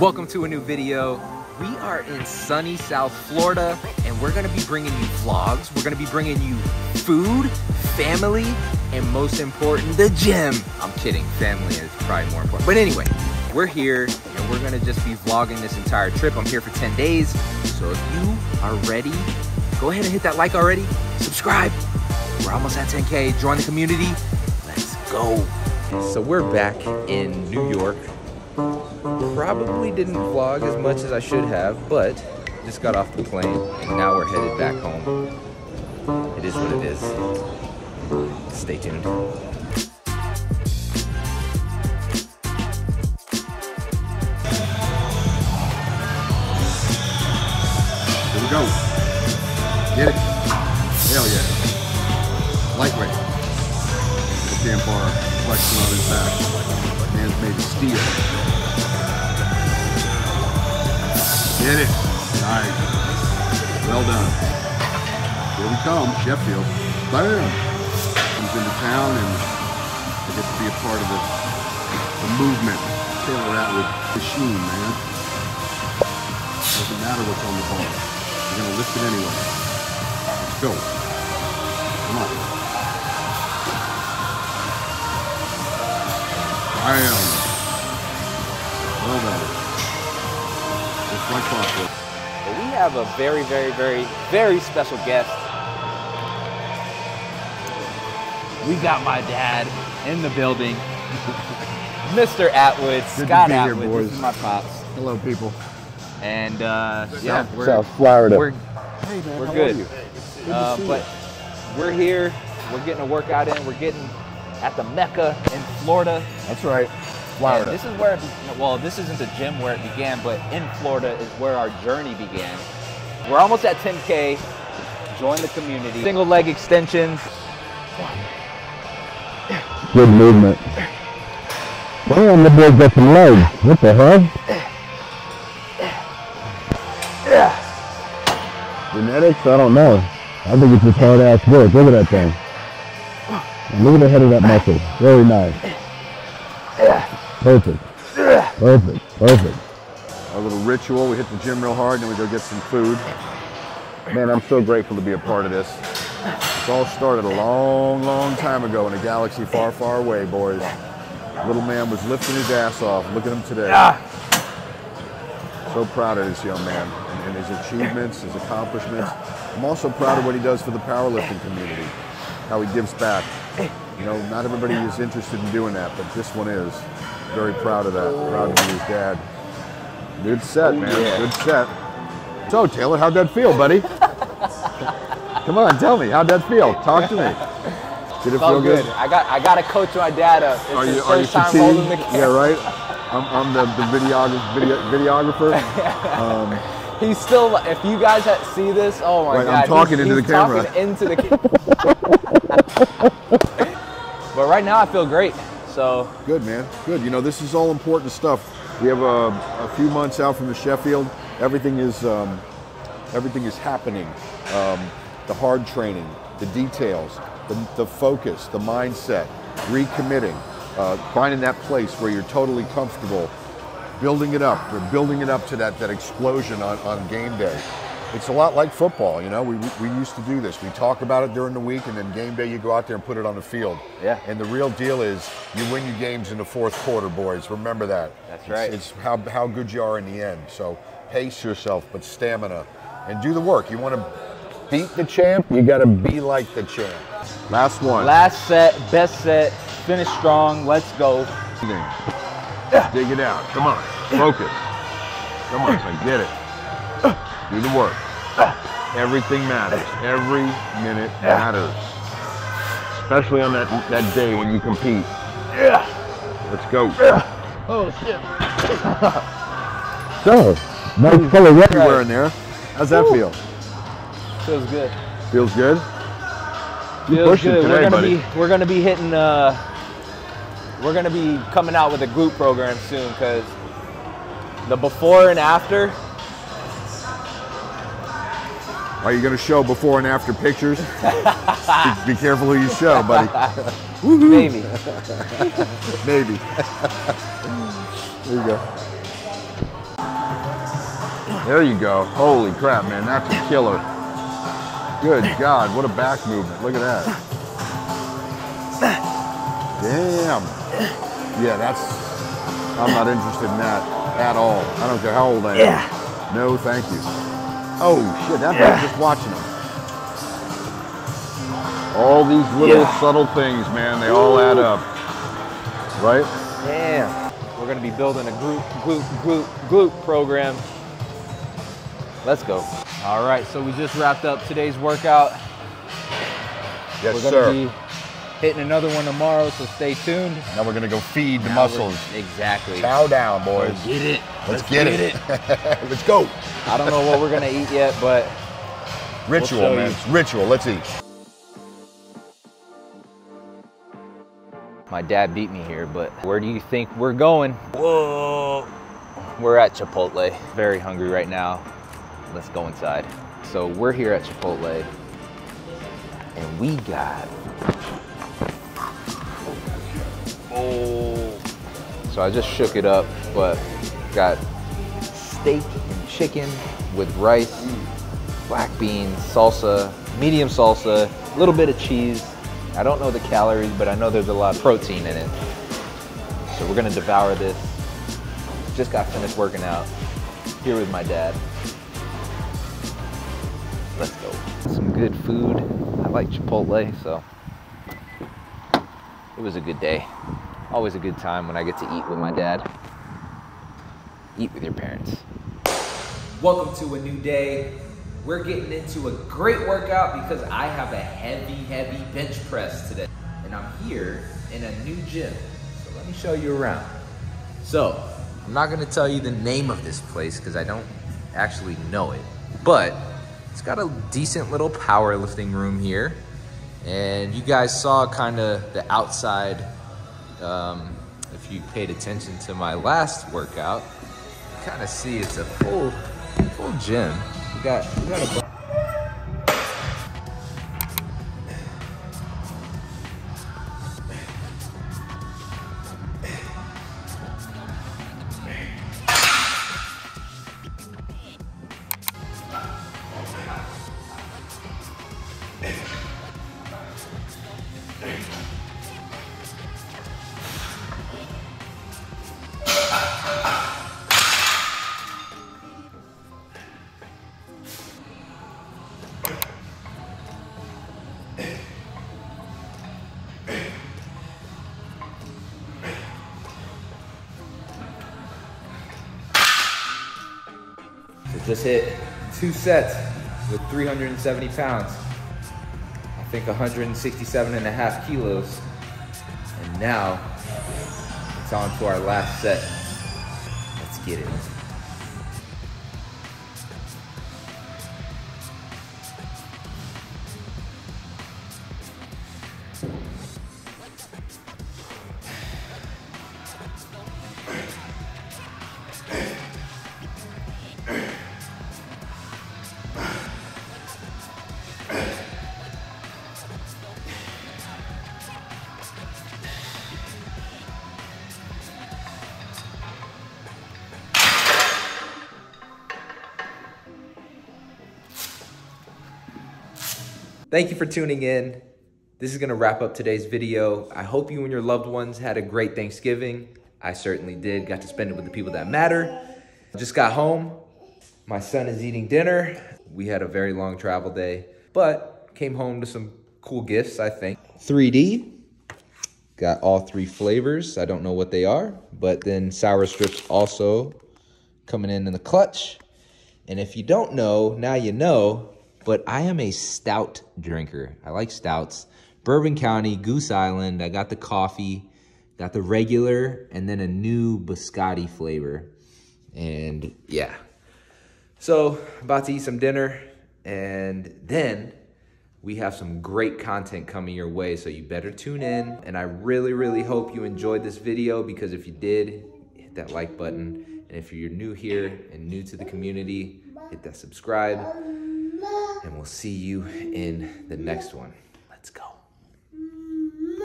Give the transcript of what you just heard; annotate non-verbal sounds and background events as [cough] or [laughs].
Welcome to a new video. We are in sunny South Florida and we're gonna be bringing you vlogs. We're gonna be bringing you food, family, and most important, the gym. I'm kidding, family is probably more important. But anyway, we're here and we're gonna just be vlogging this entire trip. I'm here for 10 days. So if you are ready, go ahead and hit that like already, subscribe. We're almost at 10K, join the community. Let's go. So we're back in New York. Probably didn't vlog as much as I should have, but just got off the plane and now we're headed back home. It is what it is. Stay tuned. Here we go. Get it. Hell yeah. Lightweight. Little cam bar flexing on his back. Man's made of steel. Get it. Nice. Well done. Here we come. Sheffield. Bam. Comes into town and I get to be a part of the, the movement. Taylor Atwood machine, man. Doesn't matter what's on the bar. You're gonna lift it anyway. Let's go. Come on. Bam. Well done. Just like clockwork. But we have a very, very, very, very special guest. We got my dad in the building. [laughs] Mr. Atwood, to Scott be here, boys. This is my pops. Hello, people. And uh, yeah, we're, South Florida. we're hey, man, we're how good. Are you? Good Uh, to see but we're here. We're getting a workout in. We're getting at the Mecca in Florida. That's right. And this is where, it be- well, this isn't the gym where it began, but in Florida is where our journey began. We're almost at 10K. Join the community. Single leg extensions. Good movement. Damn, the boy got some legs. What the hell? Genetics? I don't know. I think it's just hard ass work. Look at that thing. Look at the head of that muscle. Very nice. Perfect. Perfect. Perfect. Our little ritual. We hit the gym real hard, and then we go get some food. Man, I'm so grateful to be a part of this. This all started a long, long time ago in a galaxy far, far away, boys. Little man was lifting his ass off. Look at him today. So proud of this young man and, and his achievements, his accomplishments. I'm also proud of what he does for the powerlifting community, how he gives back. You know, not everybody is interested in doing that, but this one is. Very proud of that. Proud to be his dad. Good set, man. yeah. Good set. So, Taylor, how'd that feel, buddy? Come on, tell me. How'd that feel? Talk to me. Did it feel good? good. I got I got to coach my dad up. It's Are his you, are you first time holding the camera. Yeah, right. I'm, I'm the, the videographer. Video, videographer. [laughs] Um, He's still. If you guys see this, oh my Right, god, I'm talking he's, into he's the camera. Talking into the camera. [laughs] [laughs] but right now, I feel great. So Good, man. Good. You know, this is all important stuff. We have a, a few months out from the Sheffield. Everything is um, everything is happening. Um, the hard training, the details, the, the focus, the mindset, recommitting, uh, finding that place where you're totally comfortable, building it up. We're building it up to that that explosion on, on game day. It's a lot like football, you know. We, we used to do this. We talk about it during the week, and then game day, you go out there and put it on the field. Yeah. And the real deal is you win your games in the fourth quarter, boys. Remember that. That's It's- right. It's, how, how good you are in the end. So pace yourself, but stamina, and do the work. You want to beat the champ, you got to be like the champ. Last one. last set, best set, finish strong. Let's go. Dig it out. Come on. Focus. Come on, son. Get it. Do the work. Everything matters. Every minute matters. Especially on that, that day when you compete. Yeah. Let's go. Oh, shit. [laughs] so, nice color red. you wearing there? How's that feel? Feels good. Feels good? Feels pushing good. we're gonna buddy. be we're gonna be hitting. Uh, we're gonna be coming out with a group program soon because the before and after. Are you going to show before and after pictures? [laughs] be, be careful who you show, buddy. Maybe. Maybe. there you go. There you go. Holy crap, man. That's a killer. Good God, what a back movement. Look at that. Damn. Yeah, that's, I'm not interested in that at all. I don't care how old I am. Yeah. No, thank you. Oh, shit, that yeah. just watching them. All these little yeah. subtle things, man, they all add up. Right? Damn. We're gonna be building a group, group, group, group program. Let's go. All right, so we just wrapped up today's workout. Yes, we're gonna sir. Be hitting another one tomorrow, so stay tuned. Now we're gonna go feed the muscles. Exactly. Chow down, boys. Get it. Let's, Let's get, get, it. it. [laughs] Let's go. I don't know what we're gonna eat yet, but ritual, we'll man. It's ritual. Let's eat. My dad beat me here, but where do you think we're going? Whoa. We're at Chipotle. Very hungry right now. Let's go inside. So we're here at Chipotle and we got Oh. So I just shook it up, but got steak and chicken with rice, black beans, salsa, medium salsa, a little bit of cheese. I don't know the calories, but I know there's a lot of protein in it. So we're gonna devour this. Just got finished working out here with my dad. Let's go. Some good food. I like Chipotle, so it was a good day. Always a good time when I get to eat with my dad. Eat with your parents. Welcome to a new day. We're getting into a great workout because I have a heavy, heavy bench press today. And I'm here in a new gym. So let me show you around. So, I'm not gonna tell you the name of this place because I don't actually know it. But it's got a decent little powerlifting room here. And you guys saw kind of the outside um, if you paid attention to my last workout, kind of see it's a full, full gym. We got, we got a Just hit two sets with 370 pounds. I think 167 and a half kilos. And now it's on to our last set. Let's get it. Thank you for tuning in. This is gonna wrap up today's video. I hope you and your loved ones had a great Thanksgiving. I certainly did. Got to spend it with the people that matter. Just got home. My son is eating dinner. We had a very long travel day, but came home to some cool gifts, I think. 3D. Got all three flavors. I don't know what they are, but then sour strips also coming in in the clutch. And if you don't know, now you know but I am a stout drinker. I like stouts. Bourbon County, Goose Island. I got the coffee, got the regular, and then a new biscotti flavor. And yeah. So, about to eat some dinner, and then we have some great content coming your way, so you better tune in. And I really, really hope you enjoyed this video because if you did, hit that like button. And if you're new here and new to the community, hit that subscribe and we'll see you in the next one. Let's go.